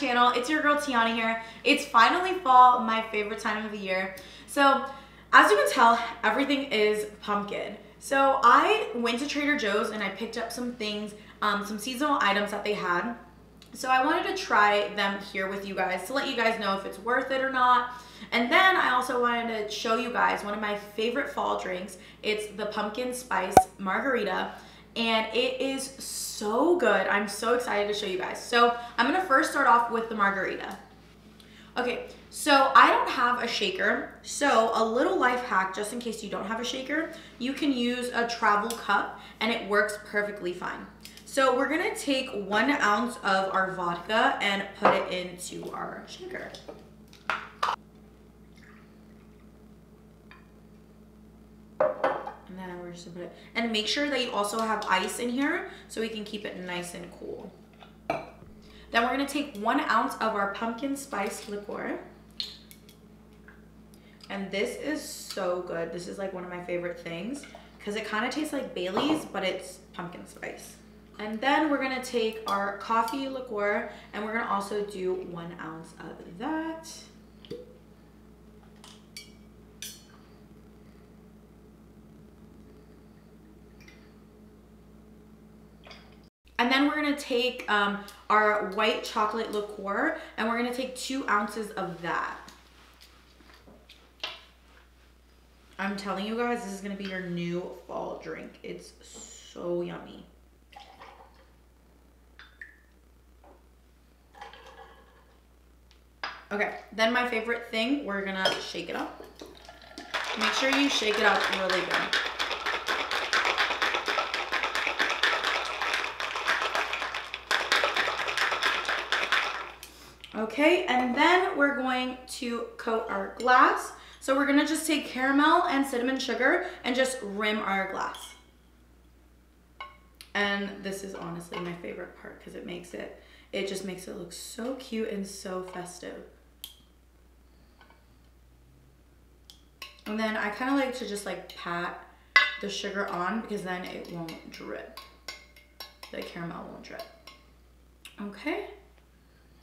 channel. It's your girl Tiana here. It's finally fall, my favorite time of the year. So as you can tell, everything is pumpkin. So I went to Trader Joe's and I picked up some things, um, some seasonal items that they had. So I wanted to try them here with you guys to let you guys know if it's worth it or not. And then I also wanted to show you guys one of my favorite fall drinks. It's the pumpkin spice margarita and it is so good. I'm so excited to show you guys. So I'm gonna first start off with the margarita. Okay, so I don't have a shaker. So a little life hack, just in case you don't have a shaker, you can use a travel cup and it works perfectly fine. So we're gonna take one ounce of our vodka and put it into our shaker. And then we're just gonna put it, and make sure that you also have ice in here so we can keep it nice and cool. Then we're gonna take one ounce of our pumpkin spice liqueur. And this is so good. This is like one of my favorite things because it kind of tastes like Bailey's, but it's pumpkin spice. And then we're gonna take our coffee liqueur and we're gonna also do one ounce of that. And then we're gonna take um, our white chocolate liqueur and we're gonna take two ounces of that. I'm telling you guys, this is gonna be your new fall drink. It's so yummy. Okay, then my favorite thing, we're gonna shake it up. Make sure you shake it up really good. Okay, and then we're going to coat our glass. So we're gonna just take caramel and cinnamon sugar and just rim our glass. And this is honestly my favorite part because it makes it, it just makes it look so cute and so festive. And then I kind of like to just like pat the sugar on because then it won't drip. The caramel won't drip. Okay.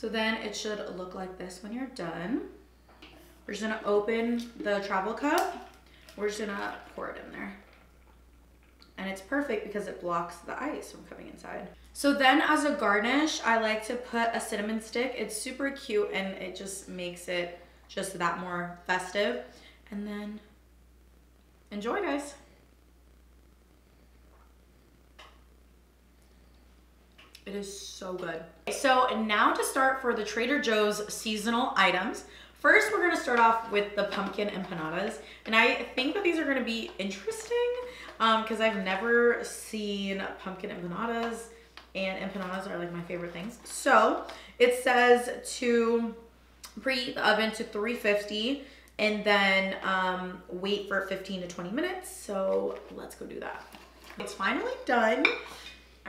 So then it should look like this when you're done. We're just gonna open the travel cup. We're just gonna pour it in there. And it's perfect because it blocks the ice from coming inside. So then as a garnish, I like to put a cinnamon stick. It's super cute and it just makes it just that more festive. And then enjoy guys. It is so good. So now to start for the Trader Joe's seasonal items. First, we're gonna start off with the pumpkin empanadas. And I think that these are gonna be interesting because um, I've never seen pumpkin empanadas and empanadas are like my favorite things. So it says to preheat the oven to 350 and then um, wait for 15 to 20 minutes. So let's go do that. It's finally done.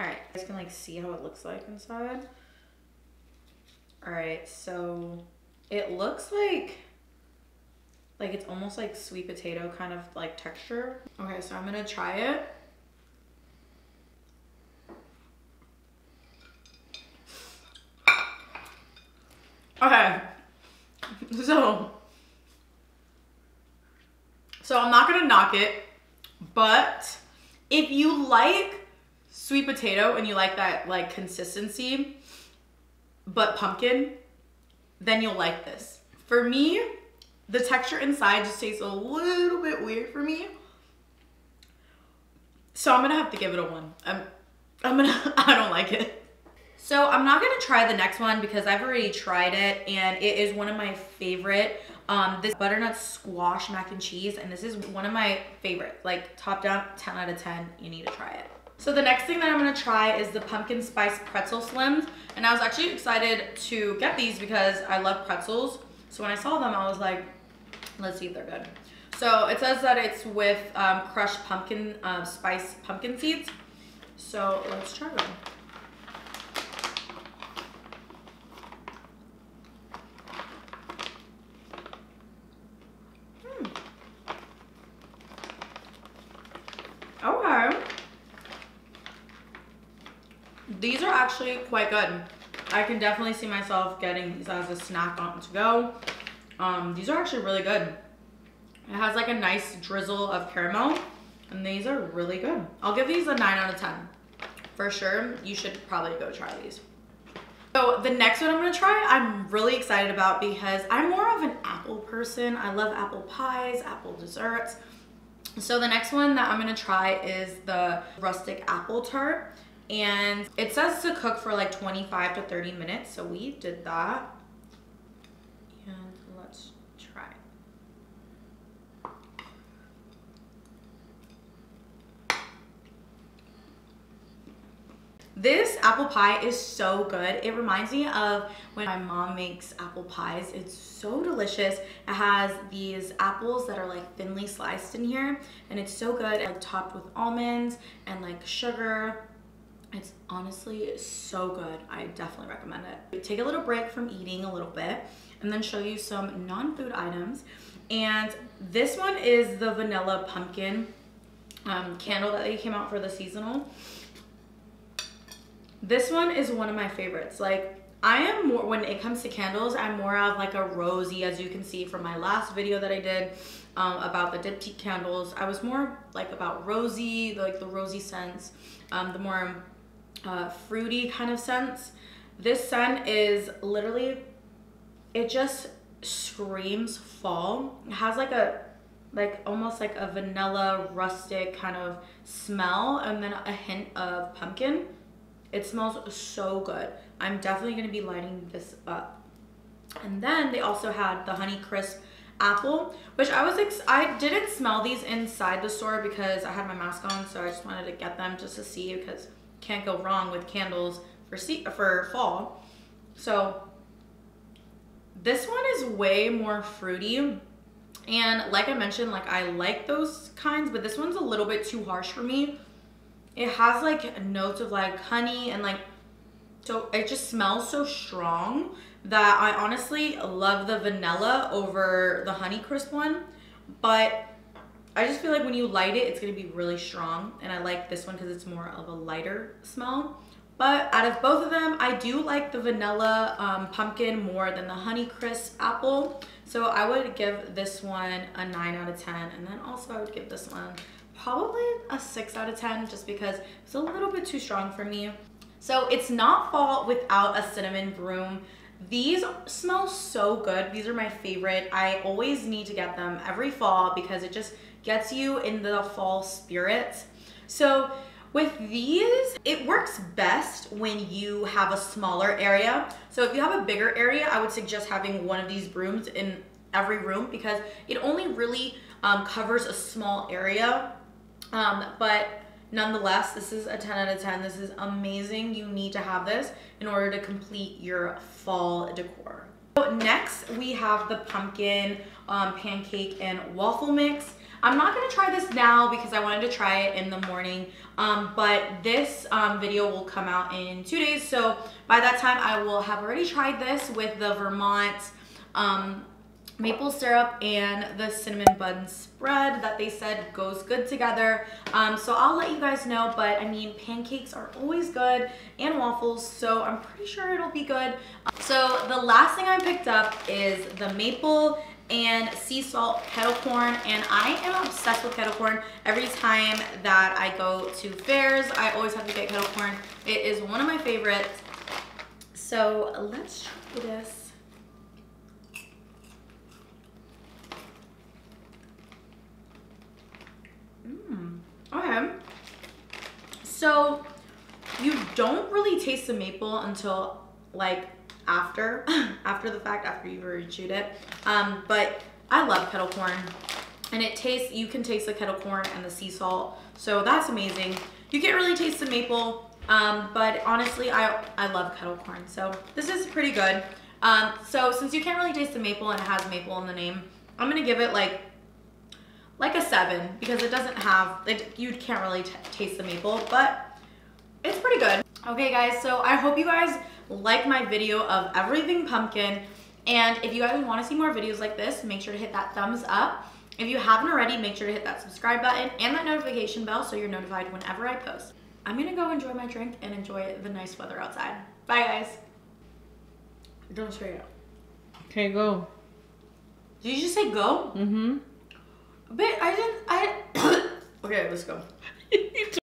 All right, you guys can like see how it looks like inside. All right, so it looks like, like it's almost like sweet potato kind of like texture. Okay, so I'm gonna try it. Okay, so, so I'm not gonna knock it, but if you like sweet potato and you like that like consistency, but pumpkin, then you'll like this. For me, the texture inside just tastes a little bit weird for me. So I'm gonna have to give it a one. I'm, I'm gonna, I don't like it. So I'm not gonna try the next one because I've already tried it and it is one of my favorite. Um, this butternut squash mac and cheese and this is one of my favorite, like top down 10 out of 10, you need to try it. So the next thing that I'm gonna try is the pumpkin spice pretzel slims. And I was actually excited to get these because I love pretzels. So when I saw them, I was like, let's see if they're good. So it says that it's with um, crushed pumpkin uh, spice pumpkin seeds. So let's try them. Hmm. Okay. These are actually quite good. I can definitely see myself getting these as a snack on to go. Um, these are actually really good. It has like a nice drizzle of caramel and these are really good. I'll give these a 9 out of 10. For sure, you should probably go try these. So the next one I'm gonna try, I'm really excited about because I'm more of an apple person. I love apple pies, apple desserts. So the next one that I'm gonna try is the rustic apple tart. And it says to cook for like 25 to 30 minutes. So we did that. And let's try. This apple pie is so good. It reminds me of when my mom makes apple pies. It's so delicious. It has these apples that are like thinly sliced in here and it's so good. Like topped with almonds and like sugar. It's honestly so good. I definitely recommend it. Take a little break from eating a little bit and then show you some non-food items. And this one is the vanilla pumpkin um, candle that they came out for the seasonal. This one is one of my favorites. Like I am more, when it comes to candles, I'm more of like a rosy, as you can see from my last video that I did um, about the diptyque candles. I was more like about rosy, like the rosy scents, um, the more uh, fruity kind of scents. This scent is literally, it just screams fall. It has like a, like almost like a vanilla rustic kind of smell and then a hint of pumpkin. It smells so good. I'm definitely going to be lighting this up. And then they also had the Honey Crisp apple, which I was, ex I didn't smell these inside the store because I had my mask on, so I just wanted to get them just to see because can't go wrong with candles for, for fall. So this one is way more fruity. And like I mentioned, like I like those kinds, but this one's a little bit too harsh for me it has like notes of like honey and like so it just smells so strong that I honestly love the vanilla over the honey crisp one but I just feel like when you light it it's gonna be really strong and I like this one because it's more of a lighter smell but out of both of them I do like the vanilla um, pumpkin more than the honey crisp apple so I would give this one a 9 out of 10 and then also I would give this one probably a 6 out of 10 just because it's a little bit too strong for me. So it's not fall without a cinnamon broom. These smell so good. These are my favorite. I always need to get them every fall because it just gets you in the fall spirit. So with these, it works best when you have a smaller area. So if you have a bigger area, I would suggest having one of these brooms in every room because it only really um, covers a small area um, but nonetheless, this is a 10 out of 10. This is amazing. You need to have this in order to complete your fall decor. So next, we have the pumpkin um, pancake and waffle mix. I'm not gonna try this now because I wanted to try it in the morning, um, but this um, video will come out in two days. So by that time, I will have already tried this with the Vermont um, maple syrup and the cinnamon bun spread that they said goes good together. Um, so I'll let you guys know, but I mean, pancakes are always good and waffles, so I'm pretty sure it'll be good. So the last thing I picked up is the maple and sea salt kettle corn and I am obsessed with kettle corn. Every time that I go to fairs, I always have to get kettle corn. It is one of my favorites. So let's try this. Mmm, okay. So you don't really taste the maple until like after, after the fact, after you've already chewed it. Um, but I love kettle corn and it tastes, you can taste the kettle corn and the sea salt. So that's amazing. You can't really taste the maple, um, but honestly, I, I love kettle corn. So this is pretty good. Um, so since you can't really taste the maple and it has maple in the name, I'm gonna give it like like a seven because it doesn't have, it, you can't really taste the maple, but it's pretty good. Okay guys, so I hope you guys like my video of everything pumpkin. And if you guys want to see more videos like this, make sure to hit that thumbs up. If you haven't already, make sure to hit that subscribe button and that notification bell so you're notified whenever I post. I'm gonna go enjoy my drink and enjoy the nice weather outside. Bye guys. Don't say it. Okay, go. Did you just say go? Mm-hmm. But I didn't. I. okay, let's go.